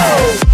Woo!